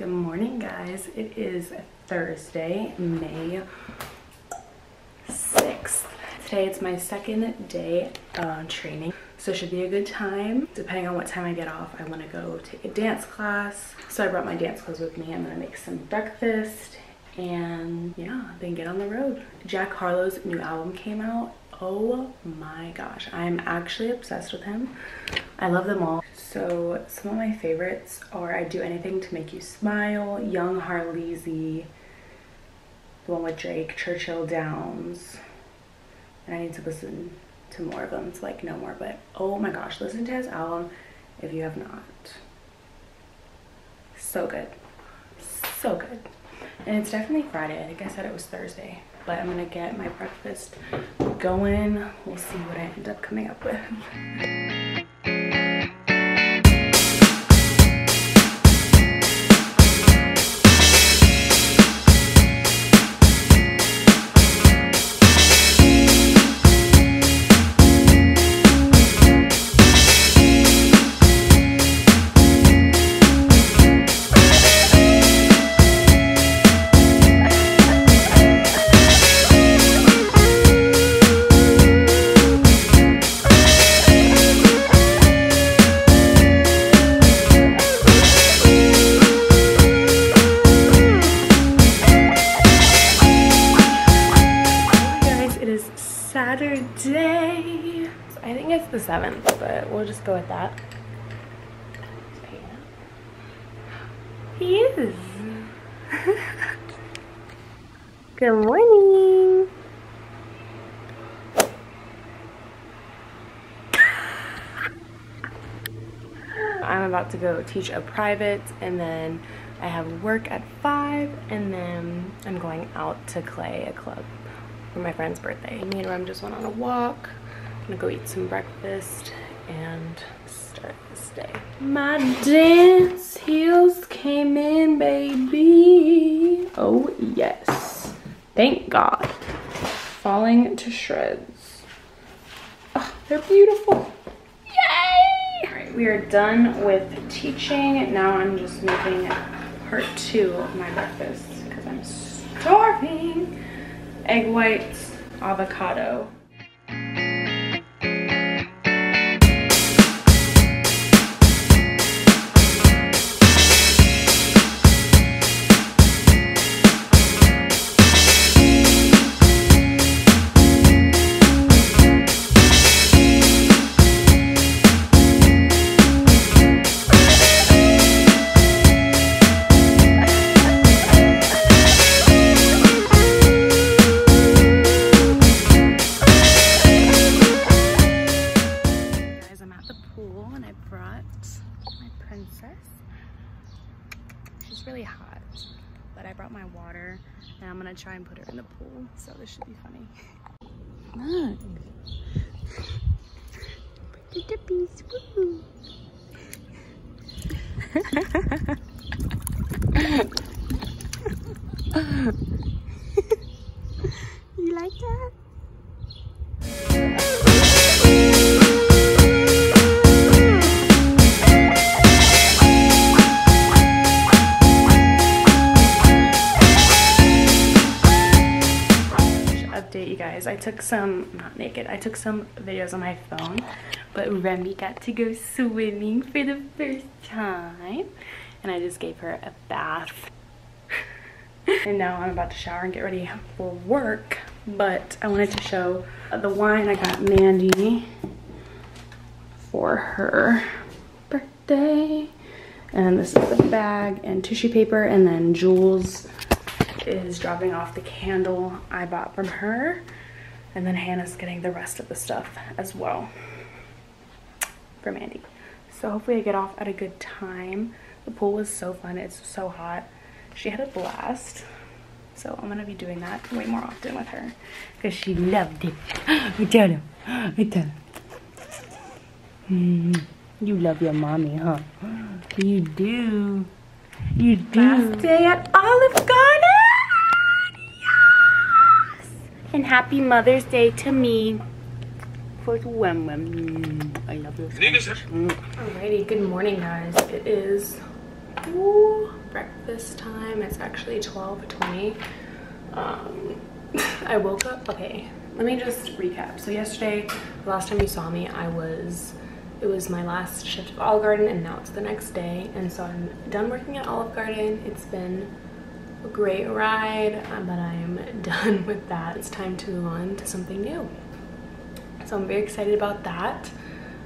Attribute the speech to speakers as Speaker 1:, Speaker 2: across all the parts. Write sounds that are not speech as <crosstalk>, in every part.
Speaker 1: Good morning, guys. It is Thursday, May 6th. Today it's my second day uh, training, so it should be a good time. Depending on what time I get off, I want to go take a dance class. So I brought my dance clothes with me. I'm gonna make some breakfast and yeah, then get on the road. Jack Harlow's new album came out. Oh my gosh, I'm actually obsessed with him. I love them all. So some of my favorites are I Do Anything to Make You Smile, Young Harleezy, the one with Drake, Churchill Downs, and I need to listen to more of them to like know more, but oh my gosh, listen to his album if you have not. So good, so good. And it's definitely Friday. I think I said it was Thursday, but I'm gonna get my breakfast going. We'll see what I end up coming up with. <laughs> 7th, but we'll just go with that. He is. <laughs> Good morning. I'm about to go teach a private and then I have work at 5 and then I'm going out to Clay, a club for my friend's birthday. Me and Rem just went on a walk. Gonna go eat some breakfast and start this day. My dance heels came in, baby. Oh, yes. Thank God. Falling to shreds. Oh, they're beautiful. Yay! All right, we are done with teaching. Now I'm just making part two of my breakfast because I'm starving egg whites, avocado. Really hot, but I brought my water and I'm gonna try and put her in the pool, so this should be funny. Look. <laughs> The dippies, woo. <laughs> guys. I took some, not naked, I took some videos on my phone, but Remi got to go swimming for the first time. And I just gave her a bath. <laughs> and now I'm about to shower and get ready for work. But I wanted to show the wine I got Mandy for her birthday. And this is the bag and tissue paper. And then Jules is dropping off the candle I bought from her. And then Hannah's getting the rest of the stuff as well from Andy. So hopefully I get off at a good time. The pool was so fun. It's so hot. She had a blast. So I'm gonna be doing that way more often with her because she loved it. <gasps> I tell him. I tell him. Mm, you love your mommy, huh? You do. You do. Last day at Olive Garden. And happy Mother's Day to me. For Wem Wem. I love you so much. Alrighty, good morning guys. It is ooh, breakfast time. It's actually 12.20. Um, <laughs> I woke up, okay, let me just recap. So yesterday, the last time you saw me, I was, it was my last shift of Olive Garden and now it's the next day. And so I'm done working at Olive Garden. It's been great ride, uh, but I am <laughs> done with that. It's time to move on to something new. So I'm very excited about that.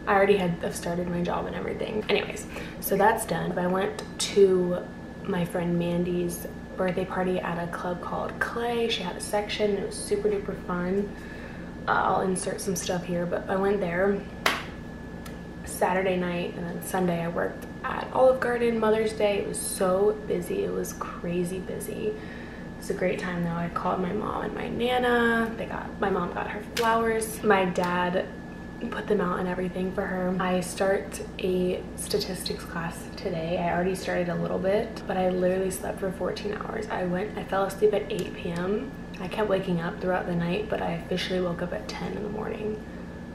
Speaker 1: I already had I've started my job and everything. Anyways, so that's done. I went to my friend Mandy's birthday party at a club called Clay. She had a section. It was super duper fun. Uh, I'll insert some stuff here, but I went there Saturday night and then Sunday I worked at Olive Garden Mother's Day. It was so busy. It was crazy busy. It was a great time though. I called my mom and my nana. They got my mom got her flowers. My dad put them out and everything for her. I start a statistics class today. I already started a little bit, but I literally slept for 14 hours. I went, I fell asleep at 8 p.m. I kept waking up throughout the night, but I officially woke up at 10 in the morning.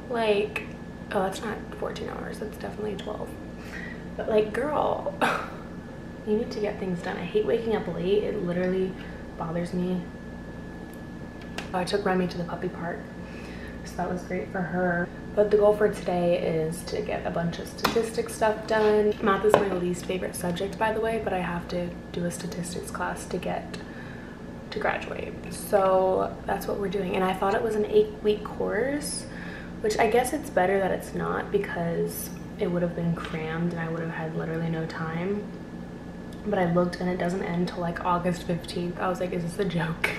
Speaker 1: Like, oh, that's not 14 hours. That's definitely 12. But like, girl, <sighs> you need to get things done. I hate waking up late. It literally bothers me. Oh, I took Remi to the puppy park so that was great for her. But the goal for today is to get a bunch of statistics stuff done. Math is my least favorite subject, by the way, but I have to do a statistics class to get to graduate. So that's what we're doing. And I thought it was an eight week course, which I guess it's better that it's not because it would have been crammed and I would have had literally no time. But I looked and it doesn't end till like August 15th. I was like, is this a joke?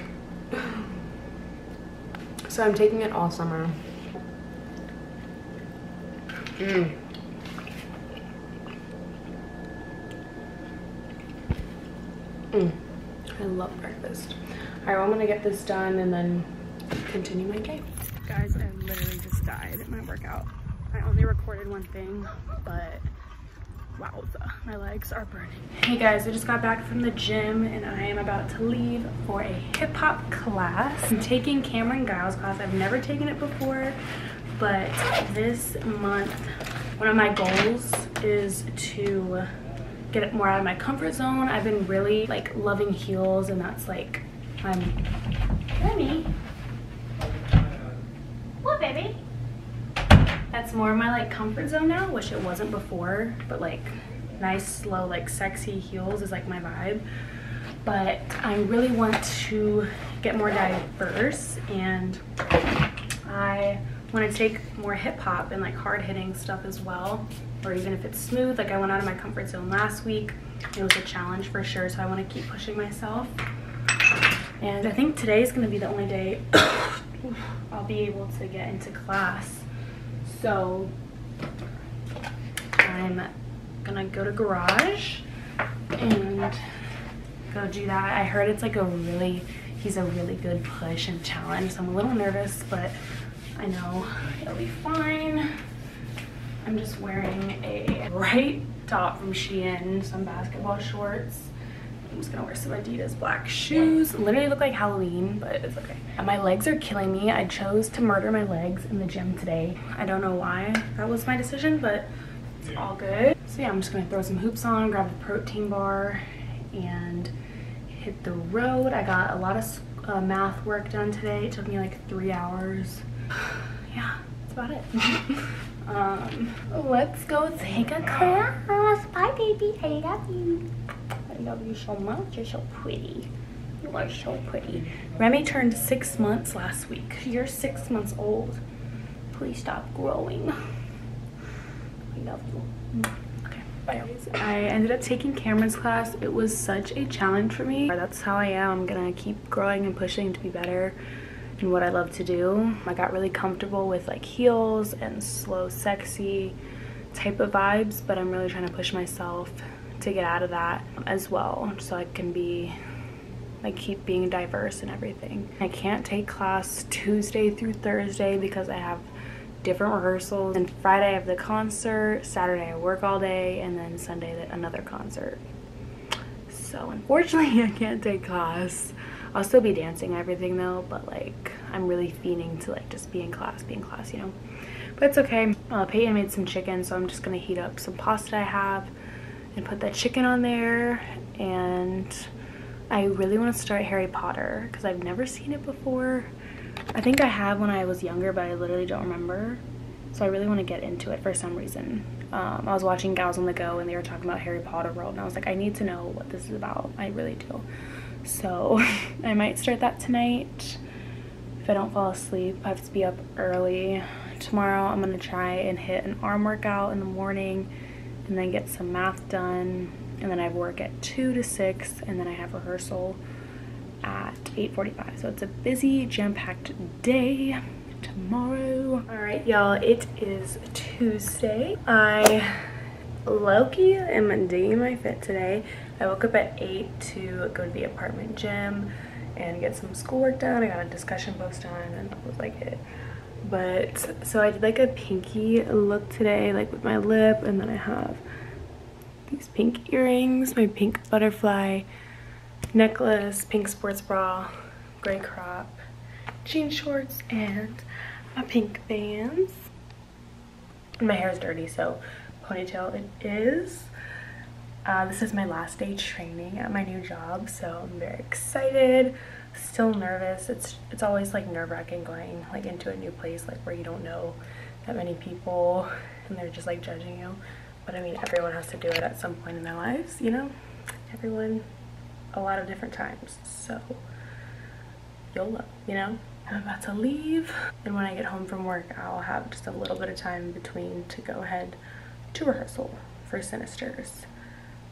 Speaker 1: <laughs> So I'm taking it all summer. Mmm. Mmm. I love breakfast. All right, well, I'm gonna get this done and then continue my day. Guys, I literally just died at my workout. I only recorded one thing, but Wowza, my legs are burning. Hey guys, I just got back from the gym and I am about to leave for a hip hop class. I'm taking Cameron Giles class. I've never taken it before, but this month, one of my goals is to get it more out of my comfort zone. I've been really like loving heels and that's like, I'm, Remi. What baby? That's more of my like comfort zone now, which it wasn't before, but like nice, slow, like sexy heels is like my vibe. But I really want to get more diverse and I want to take more hip hop and like hard hitting stuff as well. Or even if it's smooth, like I went out of my comfort zone last week. It was a challenge for sure, so I want to keep pushing myself. And I think today is going to be the only day <coughs> I'll be able to get into class so I'm gonna go to garage and go do that. I heard it's like a really, he's a really good push and challenge. So I'm a little nervous, but I know it'll be fine. I'm just wearing a bright top from Shein, some basketball shorts, I'm just gonna wear some Adidas black shoes. Literally look like Halloween, but it's okay. My legs are killing me. I chose to murder my legs in the gym today. I don't know why that was my decision, but it's all good. So yeah, I'm just gonna throw some hoops on, grab a protein bar, and hit the road. I got a lot of uh, math work done today. It took me like three hours. <sighs> yeah, that's about it. <laughs> um, let's go take a class. Bye, baby. I love you love you so much. You're so pretty. You are so pretty. Remi turned six months last week. You're six months old. Please stop growing. I love you. Okay. I ended up taking Cameron's class. It was such a challenge for me. That's how I am. I'm gonna keep growing and pushing to be better in what I love to do. I got really comfortable with like heels and slow, sexy type of vibes, but I'm really trying to push myself to get out of that as well so I can be like keep being diverse and everything. I can't take class Tuesday through Thursday because I have different rehearsals and Friday I have the concert, Saturday I work all day and then Sunday another concert. So unfortunately <laughs> I can't take class. I'll still be dancing everything though, but like I'm really fiending to like just be in class, be in class, you know. But it's okay. Uh, Peyton made some chicken, so I'm just gonna heat up some pasta I have and put the chicken on there and I really want to start Harry Potter because I've never seen it before. I think I have when I was younger, but I literally don't remember. So I really want to get into it for some reason. Um, I was watching Gals on the Go and they were talking about Harry Potter World and I was like, I need to know what this is about. I really do. So <laughs> I might start that tonight. If I don't fall asleep, I have to be up early. Tomorrow I'm going to try and hit an arm workout in the morning and then get some math done and then I have work at 2 to 6 and then I have rehearsal at 8.45 so it's a busy jam-packed day tomorrow. All right y'all it is Tuesday. I Loki am doing my fit today. I woke up at 8 to go to the apartment gym and get some schoolwork done. I got a discussion post done and that was like it but so I did like a pinky look today like with my lip and then I have these pink earrings, my pink butterfly necklace, pink sports bra, gray crop, jean shorts, and my pink bands. And my hair is dirty, so ponytail it is. Uh, this is my last day training at my new job, so I'm very excited. Still nervous. It's it's always like nerve-wracking going like into a new place like where you don't know that many people and they're just like judging you. But I mean, everyone has to do it at some point in their lives, you know? Everyone, a lot of different times. So, YOLO, you know? I'm about to leave. And when I get home from work, I'll have just a little bit of time between to go ahead to rehearsal for Sinisters.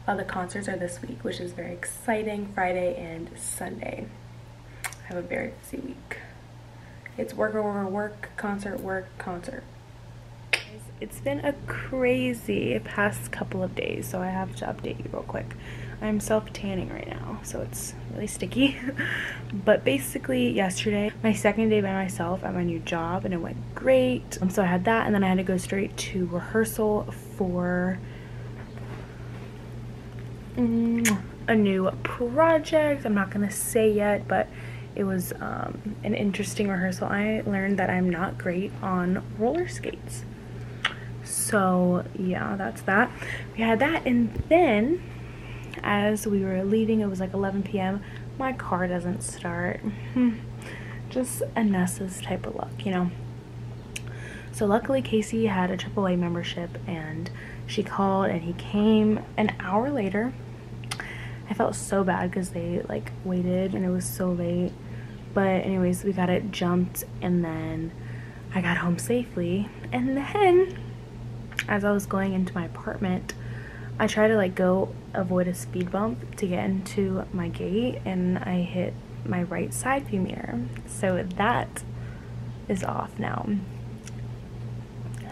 Speaker 1: Uh, the concerts are this week, which is very exciting, Friday and Sunday. Have a very busy week. It's work over work, concert, work, concert. It's been a crazy past couple of days, so I have to update you real quick. I'm self-tanning right now, so it's really sticky. <laughs> but basically, yesterday, my second day by myself at my new job, and it went great. Um, so I had that, and then I had to go straight to rehearsal for mm, a new project. I'm not gonna say yet, but it was um, an interesting rehearsal. I learned that I'm not great on roller skates. So yeah that's that. We had that and then as we were leaving it was like 11 p.m my car doesn't start. Just Anessa's type of luck you know? So luckily Casey had a AAA membership and she called and he came an hour later I felt so bad because they like waited and it was so late but anyways we got it jumped and then I got home safely and then as I was going into my apartment, I tried to like go avoid a speed bump to get into my gate and I hit my right side view mirror. So that is off now.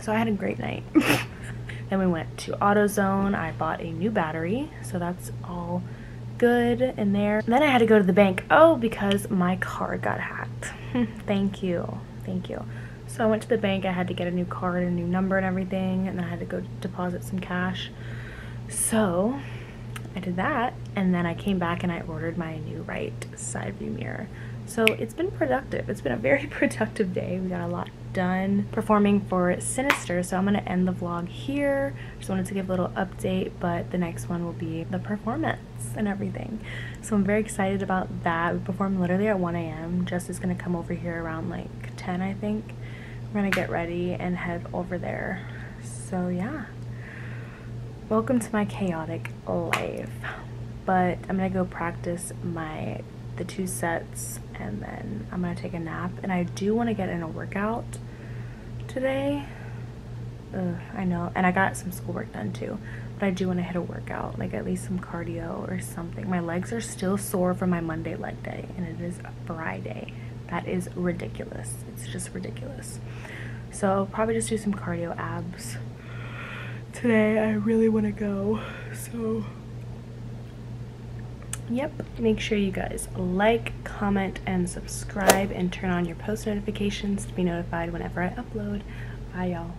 Speaker 1: So I had a great night. <laughs> then we went to AutoZone. I bought a new battery. So that's all good in there. Then I had to go to the bank. Oh, because my card got hacked. <laughs> Thank you. Thank you. So I went to the bank, I had to get a new card, a new number and everything, and I had to go deposit some cash. So I did that, and then I came back and I ordered my new right side view mirror. So it's been productive. It's been a very <laughs> productive day. We got a lot done performing for Sinister. So I'm to end the vlog here. Just wanted to give a little update, but the next one will be the performance and everything. So I'm very excited about that. We performed literally at 1 a.m. Jess is to come over here around like 10, I think. We're gonna get ready and head over there. So yeah, welcome to my chaotic life. But I'm gonna go practice my the two sets and then I'm gonna take a nap. And I do want to get in a workout today. Ugh, I know, and I got some schoolwork done too. But I do want to hit a workout, like at least some cardio or something. My legs are still sore from my Monday leg day, and it is Friday. That is ridiculous. It's just ridiculous. So probably just do some cardio abs. Today I really want to go. So yep, make sure you guys like, comment, and subscribe and turn on your post notifications to be notified whenever I upload. Bye y'all.